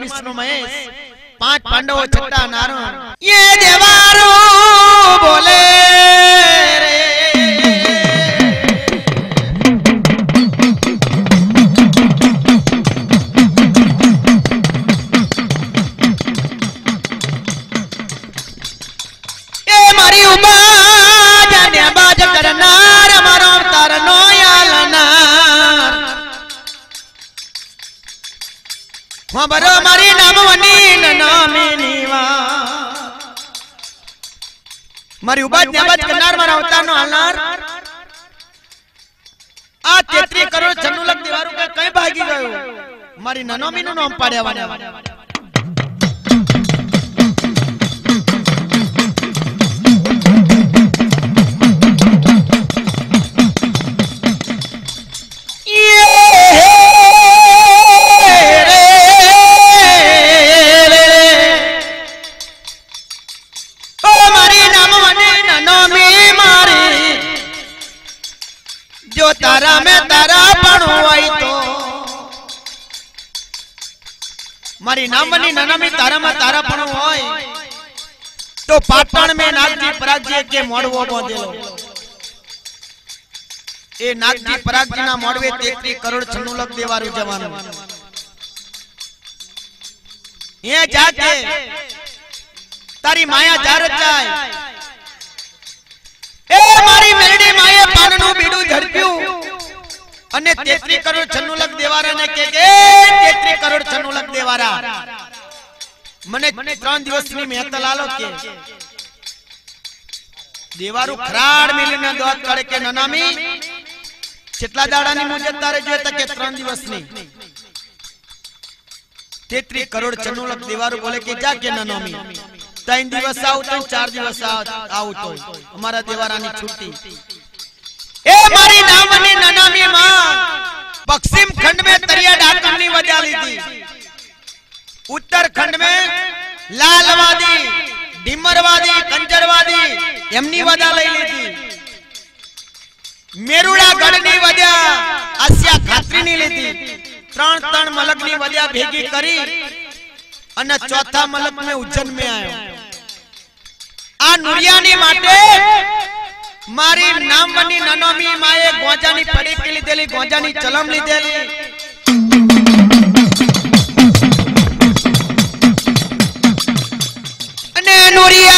વિષ્ણુ મહેશ પાંચ પાંડવો છઠ્ઠા નારણ એ દેવારો બોલે રે. એ મારી ઊભા ને બાજ કરનાર મારા અવતાર નો હાલનાર આ 33 કરોડ 96 લાખ દીવારો કઈ ભાગી ગયું? મારી નનોમી નું નામ પાડ્યા મોડવો એ નાગજી પરાગજી ના મોડવે તેત્રી કરોડ છન્નું લાખ દેવારું જવાનું. એ જાકે તારી માયા જાર જાય. એ મારી મેરડી માએ પાનનું બીડું ઝડપ્યું. અને 33 કરોડ 96 લાખ દેવારાને કે કે 33 કરોડ 96 લાખ દેવારા. મને ત્રણ દિવસની મહેતલ આલો કે દેવારું ખરાડ મિલીને દોત કરે કે નનામી? કેટલા દાડાની મુજબ તારે જોઈએ તો કે ત્રણ દિવસની. 33 કરોડ 96 લાખ દેવારું બોલે કે જા કે નનામી. ત્રણ દિવસ આવું તો ચાર દિવસ આવું તો અમારા દેવારાની છુટ્ટી એ મારી નામની નનામી માં પશ્ચિમ ખંડ મે તરિયા ડાકણની વજા લીધી ઉત્તર ખંડ में લાલવાદી. ડિમરવાદી, કંજરવાદી, એમની વજા લઈ લીધી. મેરુડા ગઢની વજા આસિયા ખાત્રીની લીધી. ત્રણ ત્રણ મલકની વજા ભેગી કરી અને ચોથા મલક મેં ઉજ્જૈન મે આવ્યો આ નુરિયાની માટે મારી નામની નનોમી માએ ગોજાની પડીકી લીધેલી, ગોજાની ચલમ લીધેલી. અને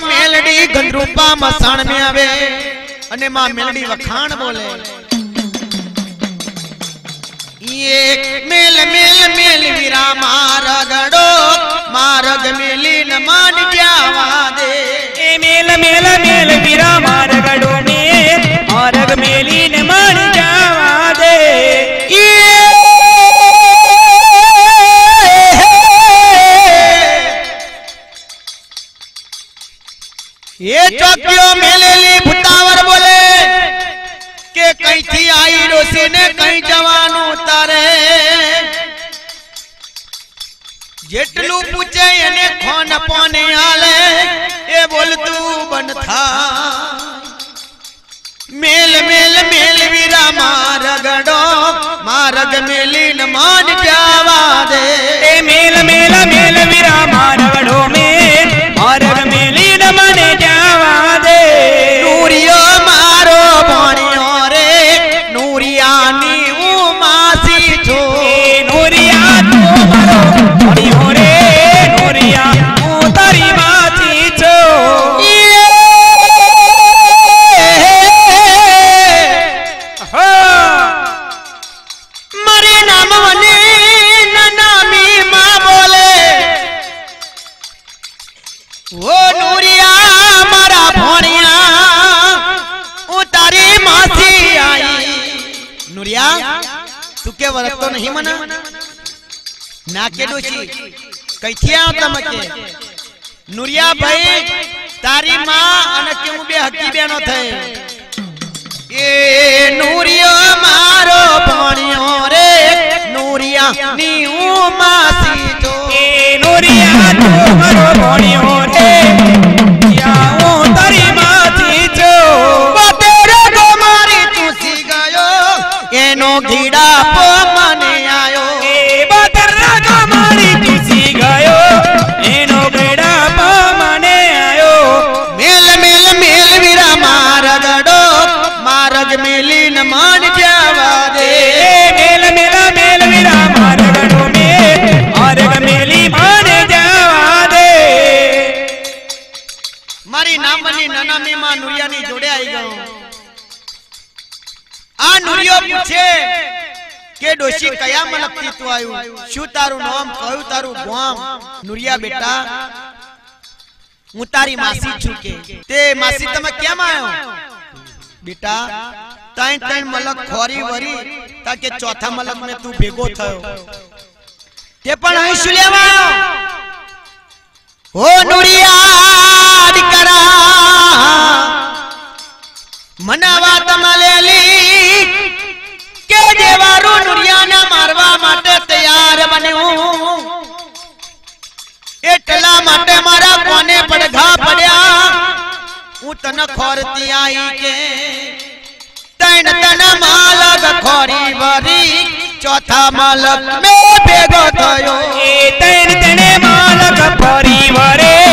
માં મેલડી ગંદરૂપા મસાણ મે આવે અને માં મેલડી વખાણ બોલે. એક મેલ મેલ મેલ વીરા મારગડો, મારગ મેલી ન માન જાવા દે એ મેલ મેલ મેલ વીરા મેલી એ મેલ મેલ મેલ વીરા મારગડો ઓ નુરિયા મારા ભણિયા ઉતારી માસી આઈ. નુરિયા તું કે વરતો નહીં મને? ના કે ડોચી કઈથી આવ તમે કે? નુરિયા ભાઈ તારી માં અને કે હું બે હકી બેનો થઈ? એ નુરિયો મારો ભણિયો રે નુરિયા ની હું માસી તો એ નુરિયા તું મારો ભણિયો એનો મલકથી આવ્યું શું તારું નામ? કયું તારું ગામ? નુરિયા બેટા, હું તારી માસી છું કે. તે માસી તમે કેમ આવ્યો બેટા, ત્રણ ત્રણ મલક ખોરી વરી તાકે ચોથા મલક ને તું ભેગો થયો. તે પણ અહીં શું લેવા આવ્યો ઓ નુરિયા, દીકરા, મનાવા તમાલેલી કે દેવારું નુરિયાના મારવા તૈયાર બન્યું એટલા માટે મારા કોને પડઘા પડ્યા? હું તને ખોરતી આઈ કે તૈન તન માલક ખોરી વરી ચોથા માલક મે ભેગો થયો. એ તૈન તને માલક ફરી વરે.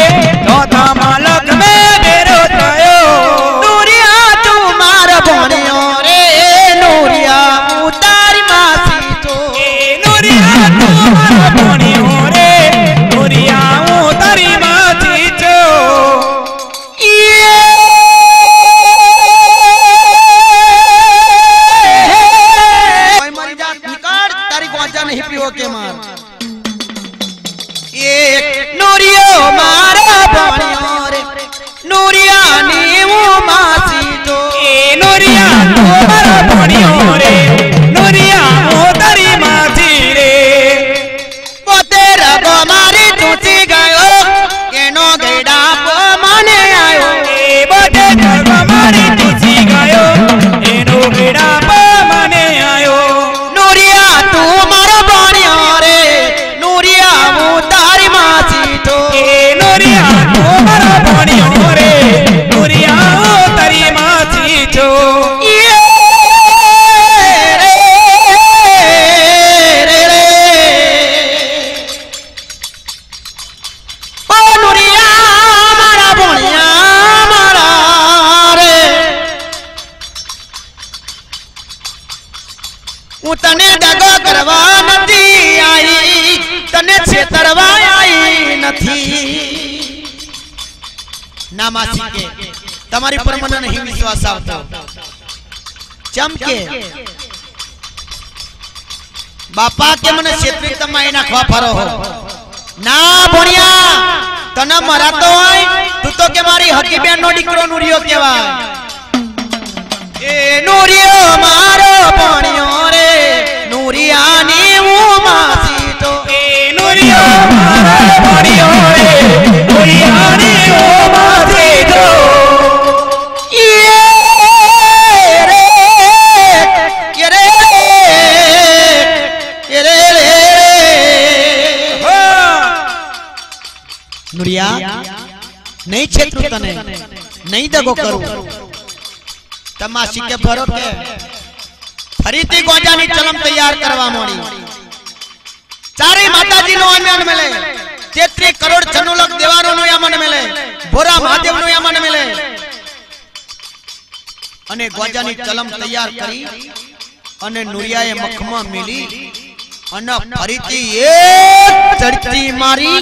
નહીં વિશ્વાસ આવતો. ચમકે. બાપા, કે મને છેતરી તમે નાખવા ફરો હો? ના, ભણ્યા, તને મરાતો હોય, તું તો કે મારી હકી બેન નો દીકરો નુરિયો કેવાય એ નુરિયો મારો ભણ્યો રે, નુરિયાની હું માસી એ નુરિયો મારો ભણ્યો રે, નુરિયાની હું નુરિયા નહીં છેતરું તને નહીં દગો કરું. તમાશી કે ભરો કે ફરીથી ગોજાની ચલમ તૈયાર કરવા માંડી. ચારે માતાજીનો મળે. તેત્રી કરોડ છન્નું લાખ દેવાનો નો યમન મળે. ભોરા મહાદેવ નો યમન મળે. અને ગોજાની ચલમ તૈયાર કરી અને નુરિયાએ મખમાં મિલી અને ફરીથી એક ચડતી મારી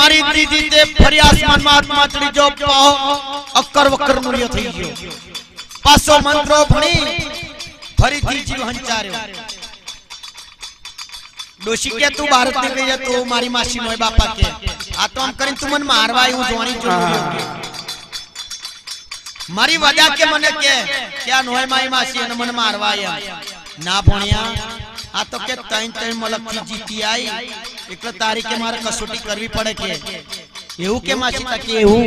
મારી દીદી તે ફરી આસમાનમાં આત્મા ચડી જો પાહો, અક્કર વક્કર મૂલ્ય થઈ ગયો. પાછો મંત્રો ભણી ફરીથી જીવ હંચાર્યો ડોશી કે, તું ભારતની ગઈ તો મારી માસી નો બાપા કે. આ તો આમ કરીને તું મને મારવા આવ્યું જોવાની જોયું મારી વજા કે મને કે કે આ નોય મારી માસી અને મને મારવા આવ્યા ના ભણ્યા. આ તો કે ત્રણ ત્રણ મલકથી જીતી આઈ. એટલે તારીખે મારે કસોટી કરવી પડે કે? એવું કે માસી તા કે એવું?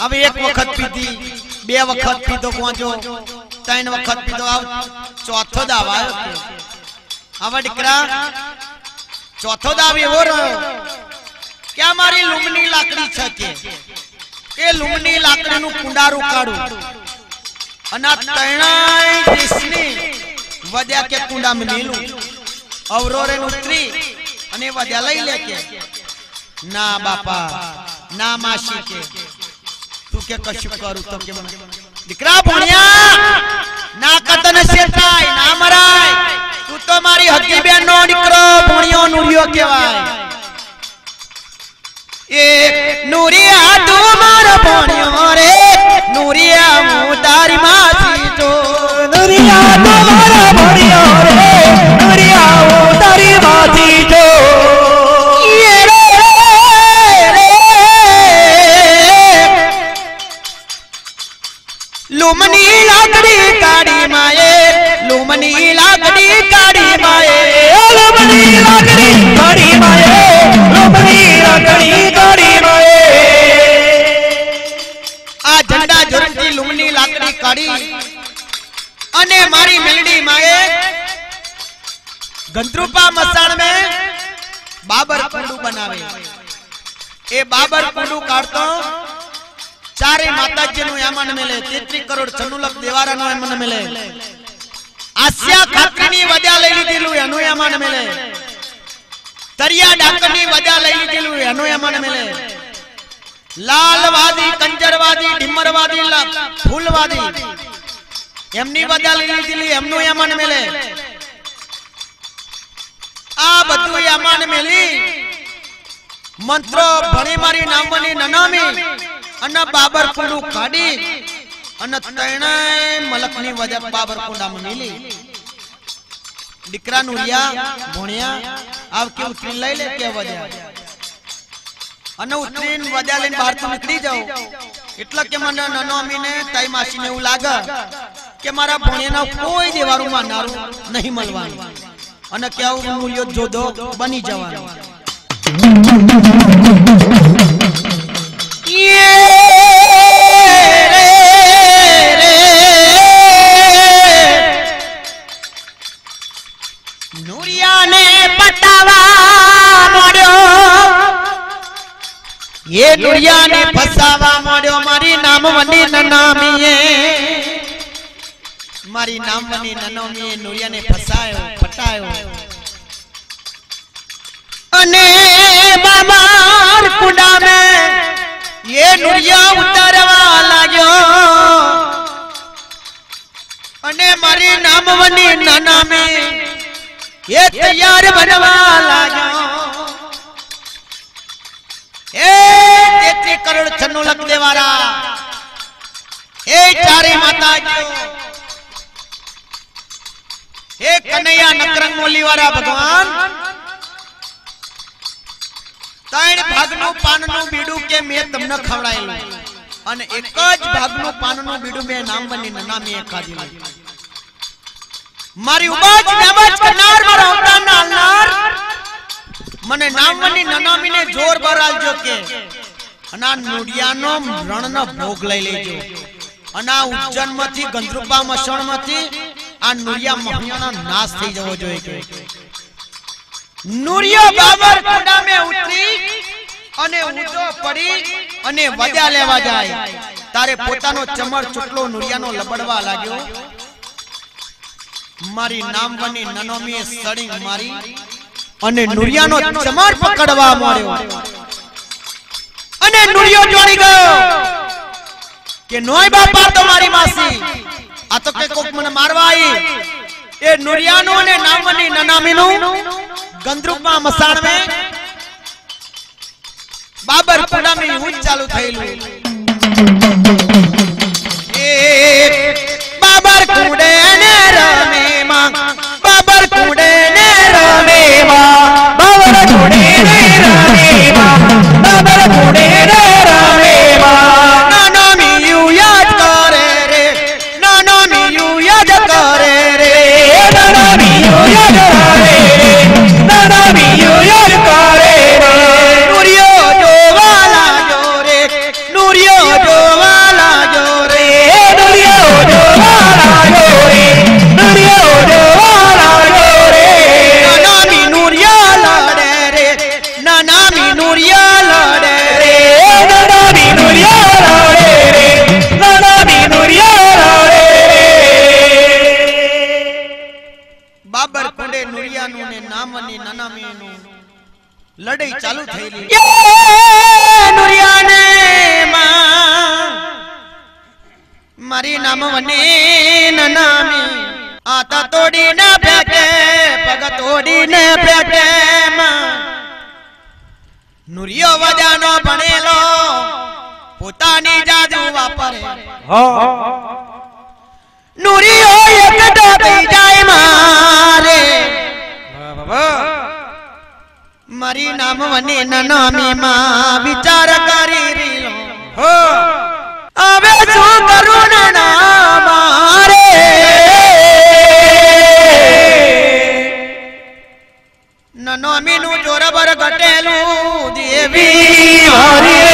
હવે એક વખત પીધી, બે વખત પીધો પહોંચો ત્રણ વખત પીધો, આવ, ચોથો દાવ આવ્યો ચોથો દાવ એવો રહ્યો મારી લુમની લાકડી છે કે. એ લુમની લાકડીનું કુંડારું કાઢું. અને ના કતન શેઠાય, ના મરાય. તું તો મારી હકી બેન નો દીકરો, ભણ્યો નુરિયો કહેવાય. એ નુરિયા તું મારો ભણ્યો રે. નુરિયા હું તારી માસી તો મારા ભણ્યો રે. નુરિયા ઉતારી માંથી છો યે રે રે. લુમની લાકડી કાઢી માએ લુમની લાકડી કાઢી માએ લુમની લાકડી કાઢી અને મારી મેલડી માએ ગંદ્રુપા મસાણ મે બાબર કુંડુ બનાવે. એ બાબર કુંડુ કાઢતો ચારે માતાજીનું યામન મેલે, તેત્રી કરોડ છન્નું લાખ દેવારાનું યામન મેલે. આસ્યા ખાતરીની વજા લઈ લીધેલું એનું યામન મેલે. તરિયા ડાકરની વજા લઈ લીધેલું એનું યામન મેલે. લાલવાદી, કંજરવાદી, ઢીમરવાદી ફૂલવાદી. એમની બધા લીધેલી એમનું યમન મેલે. આ બધું યમન મેલી. મંત્રો ભણી મારી નામની નનામી અને બાબર કુંડું કાઢી અને ત્રણેય મલકની વજહ બાબર કુંડામાં મિલી. દીકરા નુરિયા ભણ્યા આવ કેવું લઈ લે કે વજ્યા અને ઉતરીને વજા લઈને બહાર તો નીકળી જાઉં. એટલે કે મને નાનો અમીને તાઈ માસીને એવું લાગે કે મારા ભણિયાના કોઈ દેવારું માનનારું નહીં મળવાનું. અને કેવું મૂલ્યો જોદો બની જવાનું. યે એ નુરિયાને ફસાવા મળ્યો મારી નામવની નનામીએ. મારી નામવની નનામીએ નુરિયાને ફસાયો પટાયો અને બાબાર કુંડા મે એ નુરિયા ઉતારવા લાગ્યો. અને મારી નામવની નનામે એ તૈયાર બનવા લાગ્યો. કે મેં તમને ખવડાયેલું. અને એક જ પાનનું બીડું મેં નામ બની નામી મારી ઉબાજ નાબાજ કરનાર, મારા અવતારના હાલનાર નામની નનામીને જોર બરાલજો કે અના નુડિયાનો રણનો ભોગ લઈ લેજો. અના ઉજ્જનમાંથી ગંધરૂપા મસણમાંથી આ નુડિયા મહિયાનો નાશ થઈ જવો જોઈએ કે. નુરિયો બાબર કુડામે ઉતરી અને ઊંચો પડી અને વધ્યા લેવા જાય. તારે પોતાનો ચમર ચૂટલો નુરિયાનો લબડવા લાગ્યો. મારી નામવની નનોમીએ સડી મારી અને નુરિયાનો ચમાર પકડવા મળ્યો અને નુરિયો જોડી ગયો. કે નોય બાપા તો મારી માસી. આ તો કે કોક મને મારવા આવી. એ નુરિયાનું અને નામની નનામીનું ગંદ્રુપમાં મસાણવે બાબર પુડામી યુદ્ધ નુરિયો વજાનો ભણેલો, પોતાની જાદુ વાપરે. નુરિયો એક ડોકી જાય મારે. મારી નામ વને નામી માં વિચાર કરી રીલો. હવે શું કરું ના મારે નનો મીનું જોરબર ઘટેલું. be, Maria.